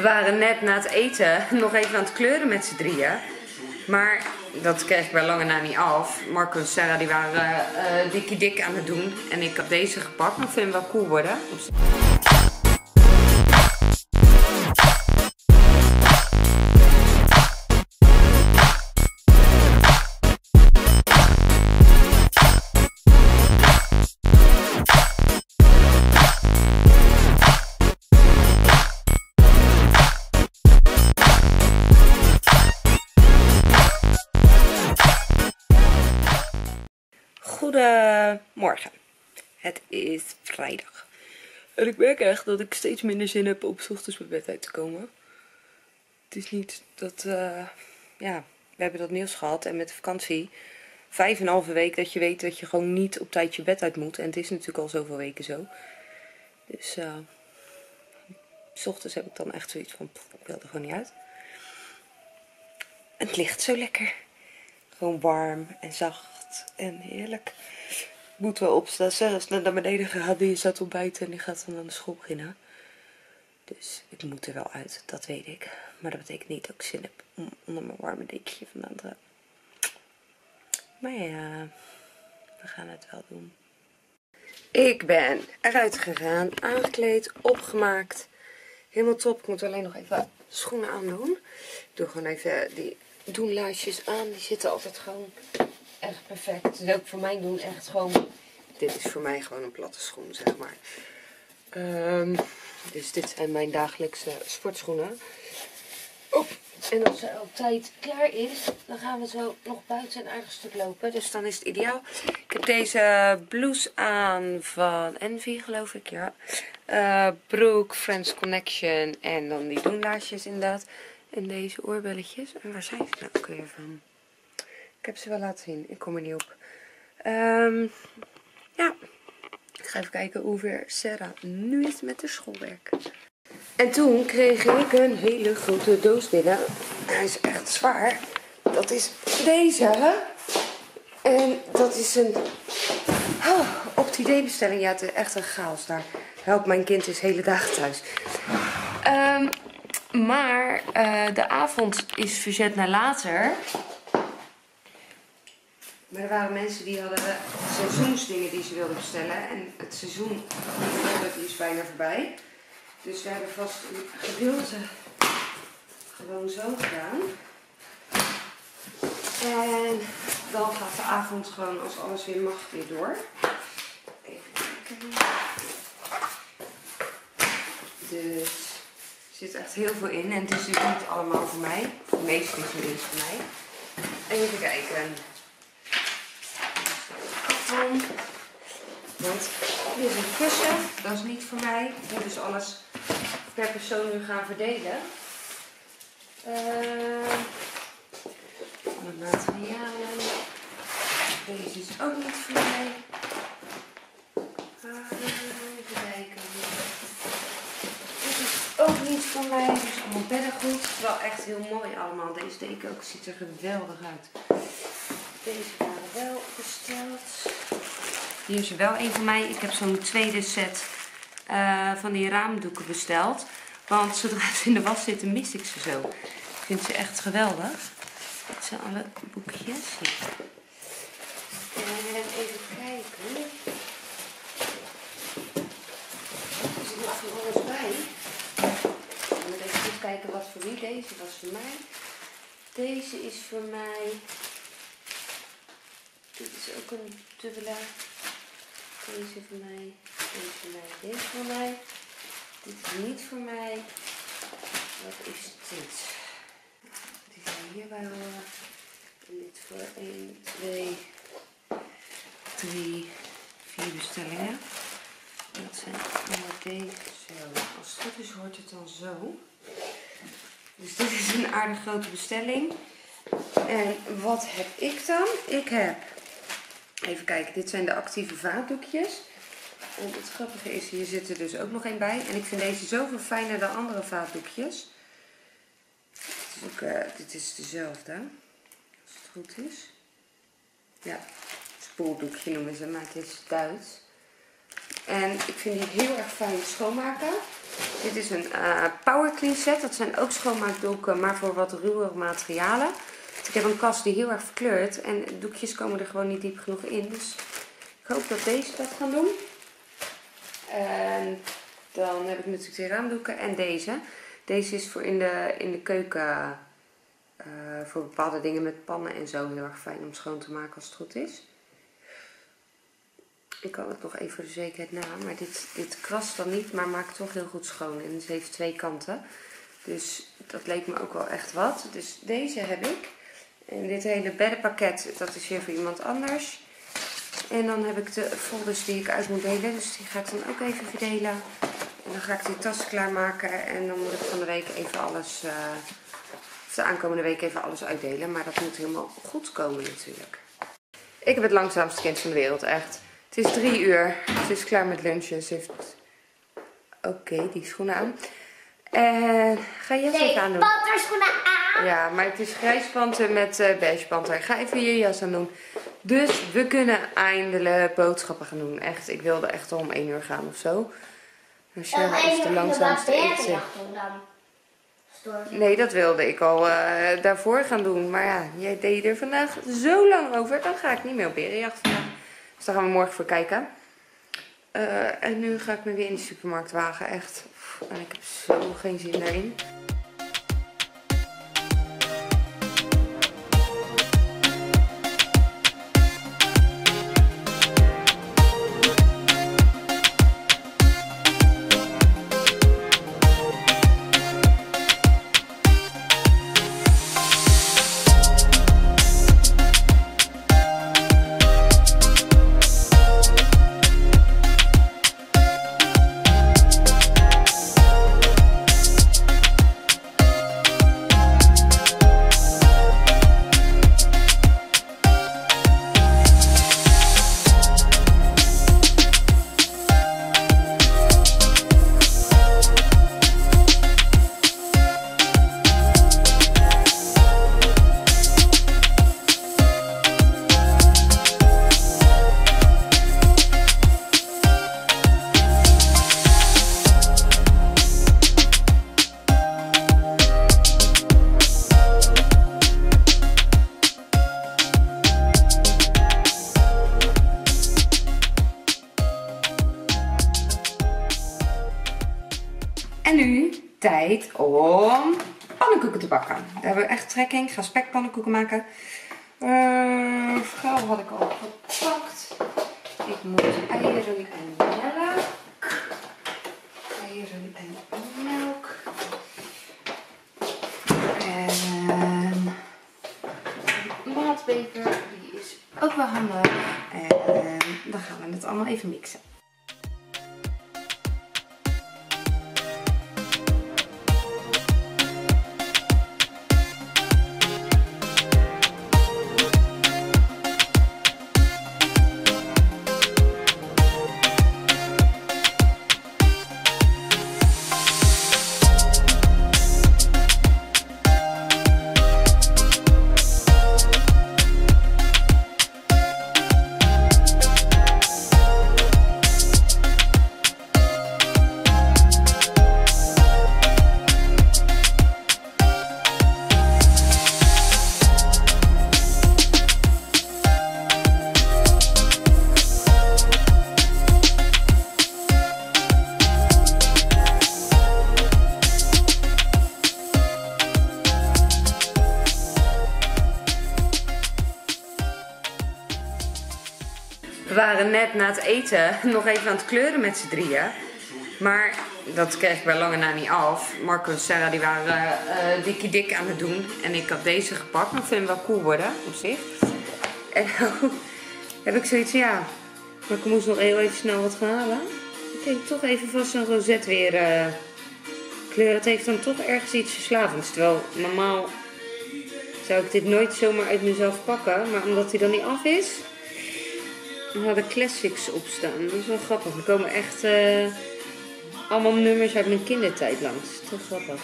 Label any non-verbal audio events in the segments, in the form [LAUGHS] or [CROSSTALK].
We waren net na het eten [LAUGHS] nog even aan het kleuren met z'n drieën. Maar dat kreeg ik bij lange na niet af. Marco en Sarah die waren eh dikkie dik aan het doen. En ik heb deze gepakt. Ik vind hem wel cool worden. Goedemorgen. Het is vrijdag. En ik merk echt dat ik steeds minder zin heb om 's ochtends mijn bed uit te komen. Het is niet dat, eh, ja, we hebben dat nieuws gehad en met de vakantie vijf en een halve week dat je weet dat je gewoon niet op tijd je bed uit moet. En het is natuurlijk al zoveel weken zo. Dus, eh, s ochtends heb ik dan echt zoiets van, ik wil er gewoon niet uit. Het ligt zo lekker. Gewoon warm en zacht en heerlijk. Moet wel opstaan. Sarah is naar beneden gegaan. Die zat ontbijten en die gaat dan aan de school beginnen. Dus ik moet er wel uit, dat weet ik. Maar dat betekent niet dat ik zin heb om onder mijn warme dekentje vandaan te. Maar ja, we gaan het wel doen. Ik ben eruit gegaan, aangekleed, opgemaakt. Helemaal top. Ik moet alleen nog even schoenen aandoen. Ik doe gewoon even die doenlaarsjes aan. Die zitten altijd gewoon echt perfect. Het ook voor mijn doen echt gewoon... Dit is voor mij gewoon een platte schoen, zeg maar. Ehm, dus dit zijn mijn dagelijkse sportschoenen. Oh, en als ze altijd klaar is, dan gaan we zo nog buiten een aardig stuk lopen. Dus dan is het ideaal. Ik heb deze blouse aan van Envy, geloof ik, ja. Eh broek, Friends Connection en dan die doenlaarsjes inderdaad. En deze oorbelletjes. En waar zijn ze nou ook weer van? Ik heb ze wel laten zien. Ik kom er niet op. Ehm, ja. Ik ga even kijken hoe ver Sarah nu is met de schoolwerk. En toen kreeg ik een hele grote doos binnen. Hij is echt zwaar. Dat is deze. En dat is een oh, optidee-bestelling. Ja, het is echt een chaos daar. Help, mijn kind is hele dagen thuis. Ehm, maar eh, de avond is verzet naar later. Maar er waren mensen die hadden seizoensdingen die ze wilden bestellen. En het seizoen is bijna voorbij. Dus we hebben vast een gedeelte gewoon zo gedaan. En dan gaat de avond gewoon, als alles weer mag, weer door. Even kijken. Dus er zit echt heel veel in. En het is dus niet allemaal voor mij. Het meeste is niet eens voor mij. Even kijken. Afval. Want dit is een kussen. Dat is niet voor mij. Ik moet dus alles per persoon nu gaan verdelen. Uh, de materialen. Deze is ook niet voor mij. Uh, even kijken. Dit is ook niet voor mij. Dus allemaal beddengoed. Wel echt heel mooi allemaal. Deze deken ook ziet er geweldig uit. Deze waren wel besteld. Hier is er wel een van mij. Ik heb zo'n tweede set uh, van die raamdoeken besteld. Want zodra ze in de was zitten, mis ik ze zo. Ik vind ze echt geweldig. Dit zijn alle boekjes. En even kijken. Er zit nog van alles bij. Ik moet even kijken wat voor wie. Deze was voor mij. Deze is voor mij. Dit is ook een dubbele. Deze voor mij. Deze voor mij. Deze voor mij. Dit is niet voor mij. Wat is dit? Die zijn hierbij horen. En dit voor 1, 2, 3, 4 bestellingen. En dat zijn allemaal deze. Als het goed is hoort het dan zo. Dus dit is een aardig grote bestelling. En wat heb ik dan? Ik heb, even kijken, dit zijn de actieve vaatdoekjes. Het grappige is, hier zit er dus ook nog een bij. En ik vind deze zoveel fijner dan andere vaatdoekjes. Ook, uh, dit is dezelfde, als het goed is. Ja, spoeldoekje noemen ze, maar het is Duits. En ik vind die heel erg fijn schoonmaken. Dit is een uh, Power Clean set. Dat zijn ook schoonmaakdoeken, maar voor wat ruwere materialen. Ik heb een kast die heel erg verkleurt. En doekjes komen er gewoon niet diep genoeg in. Dus ik hoop dat deze dat gaan doen. En dan heb ik natuurlijk de raamdoeken en deze. Deze is voor in de, in de keuken uh, voor bepaalde dingen met pannen en zo heel erg fijn om schoon te maken als het goed is. Ik kan het nog even voor de zekerheid na, maar dit, dit krast dan niet, maar maakt toch heel goed schoon. En ze heeft twee kanten. Dus dat leek me ook wel echt wat. Dus deze heb ik. En dit hele beddenpakket, dat is weer voor iemand anders. En dan heb ik de folders die ik uit moet delen. Dus die ga ik dan ook even verdelen. En dan ga ik die tas klaarmaken. En dan moet ik van de week even alles... Uh, of de aankomende week even alles uitdelen. Maar dat moet helemaal goed komen natuurlijk. Ik heb het langzaamste kind van de wereld, echt. Het is drie uur. Ze is klaar met lunchen. Ze heeft... Oké, die schoenen aan. En ga je jas even aan doen? panterschoenen aan. Ja, maar het is grijs panter met uh, beige panter. Ga even je jas aan doen. Dus we kunnen eindelijk boodschappen gaan doen. Echt, ik wilde echt al om één uur gaan of zo. Dus ja, dat is de langzaamste eten. Nee, dat wilde ik al uh, daarvoor gaan doen. Maar ja, jij deed er vandaag zo lang over. Dan ga ik niet meer op berenjacht vandaag. Dus daar gaan we morgen voor kijken. Uh, en nu ga ik me weer in de supermarkt wagen. Echt. En ik heb zo geen zin daarin. Pannenkoeken te bakken. Daar hebben we echt trek in. Ik ga spekpannenkoeken maken. Uh, schaal had ik al gepakt. Ik moet eieren en melk. Eieren en melk. En een maatbeker. Die is ook wel handig. En dan gaan we het allemaal even mixen. We waren net na het eten [LAUGHS] nog even aan het kleuren met z'n drieën. Maar dat kreeg ik bij lange na niet af. Marco en Sarah die waren uh, dikkie dik aan het doen. En ik had deze gepakt. Maar ik vind hem wel cool worden op zich. En [LAUGHS] heb ik zoiets ja. Maar ik moest nog heel even snel wat gaan halen. Ik denk toch even vast een rozet weer uh, kleuren. Het heeft dan toch ergens iets verslavends. Terwijl normaal zou ik dit nooit zomaar uit mezelf pakken. Maar omdat hij dan niet af is, we hadden classics op staan. Dat is wel grappig. Er komen echt uh, allemaal nummers uit mijn kindertijd langs. Toch grappig.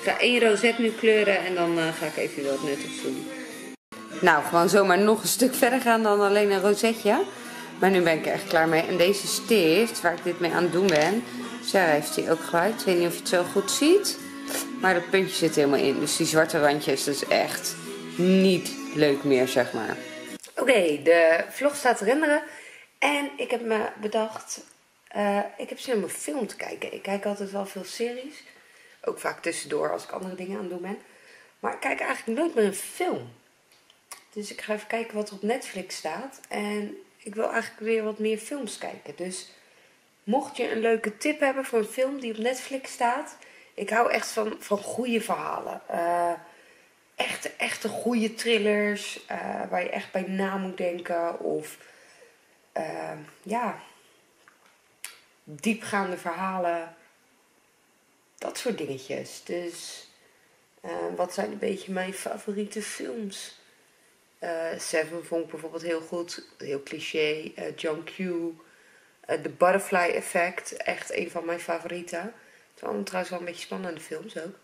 Ik ga één rozet nu kleuren en dan uh, ga ik even wat nuttigs doen. Nou, gewoon zomaar nog een stuk verder gaan dan alleen een rozetje. Maar nu ben ik er echt klaar mee. En deze stift, waar ik dit mee aan het doen ben, Sarah heeft die ook gebruikt. Ik weet niet of je het zo goed ziet. Maar dat puntje zit helemaal in. Dus die zwarte randjes, dat is echt niet leuk meer, zeg maar. Oké, de vlog staat renderen. En ik heb me bedacht, uh, ik heb zin om een film te kijken. Ik kijk altijd wel veel series. Ook vaak tussendoor als ik andere dingen aan het doen ben. Maar ik kijk eigenlijk nooit meer een film. Dus ik ga even kijken wat er op Netflix staat. En ik wil eigenlijk weer wat meer films kijken. Dus mocht je een leuke tip hebben voor een film die op Netflix staat. Ik hou echt van, van goede verhalen. Uh, echte, echte goede thrillers. Uh, waar je echt bij na moet denken. Of uh, ja, diepgaande verhalen. Dat soort dingetjes. Dus wat zijn een beetje mijn favoriete films? Seven vond ik bijvoorbeeld heel goed. Heel cliché. John Q. The Butterfly Effect. Echt een van mijn favorieten. Het zijn trouwens wel een beetje spannende films ook.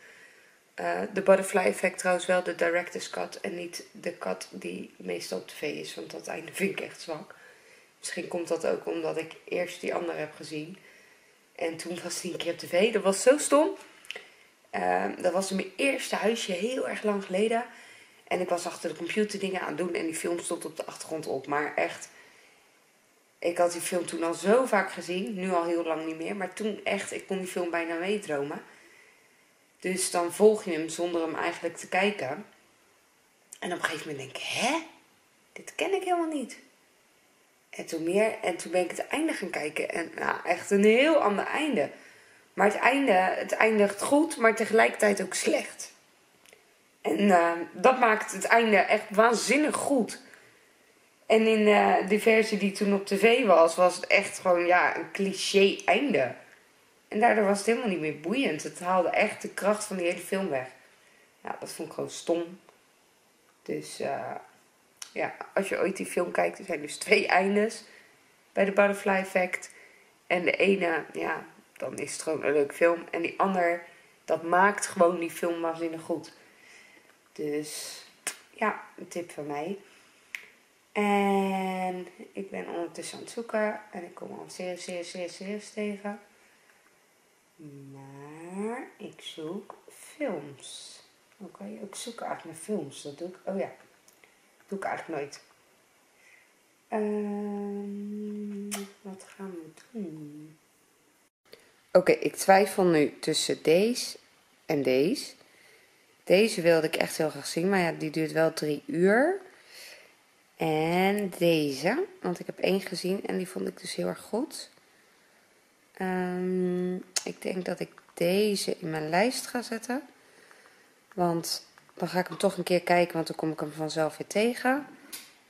The Butterfly Effect trouwens wel de director's cut. En niet de cut die meestal op tv is. Want dat einde vind ik echt zwak. Misschien komt dat ook omdat ik eerst die andere heb gezien. En toen was die een keer op tv. Dat was zo stom. dat was in mijn eerste huisje heel erg lang geleden. En ik was achter de computer dingen aan het doen en die film stond op de achtergrond op. Maar echt, ik had die film toen al zo vaak gezien. Nu al heel lang niet meer. Maar toen echt, ik kon die film bijna meedromen. Dus dan volg je hem zonder hem eigenlijk te kijken. En op een gegeven moment denk ik, hè? Dit ken ik helemaal niet. En toen meer, en toen ben ik het einde gaan kijken. En nou, echt een heel ander einde. Maar het einde, het eindigt goed, maar tegelijkertijd ook slecht. En uh, dat maakt het einde echt waanzinnig goed. En in uh, de versie die toen op tv was, was het echt gewoon ja, een cliché einde. En daardoor was het helemaal niet meer boeiend. Het haalde echt de kracht van die hele film weg. Ja, dat vond ik gewoon stom. Dus uh, ja, als je ooit die film kijkt, er zijn dus twee [LAUGHS] eindes bij de Butterfly Effect. En de ene, ja, dan is het gewoon een leuk film. En die ander, dat maakt gewoon die film waanzinnig goed. Dus ja, een tip van mij. En ik ben ondertussen aan het zoeken. En ik kom al zeer, zeer, zeer, zeer tegen. Maar ik zoek films. Oké, ik zoek eigenlijk naar films. Dat doe ik. Oh ja. Dat doe ik eigenlijk nooit. Um, wat gaan we doen? Oké, ik twijfel nu tussen deze en deze. Deze wilde ik echt heel graag zien, maar ja, die duurt wel drie uur. En deze, want ik heb één gezien en die vond ik dus heel erg goed. Um, ik denk dat ik deze in mijn lijst ga zetten. Want dan ga ik hem toch een keer kijken, want dan kom ik hem vanzelf weer tegen.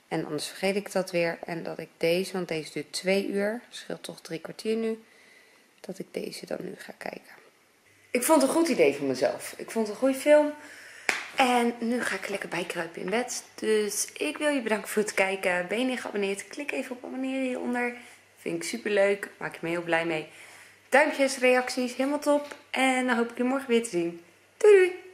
En anders vergeet ik dat weer. En dat ik deze, want deze duurt twee uur, scheelt toch drie kwartier nu. Dat ik deze dan nu ga kijken. Ik vond een goed idee voor mezelf. Ik vond een goede film. En nu ga ik lekker bijkruipen in bed. Dus ik wil je bedanken voor het kijken. Ben je niet geabonneerd? Klik even op abonneren hieronder. Vind ik super leuk. Maak je me heel blij mee. Duimpjes, reacties, helemaal top. En dan hoop ik je morgen weer te zien. Doei doei!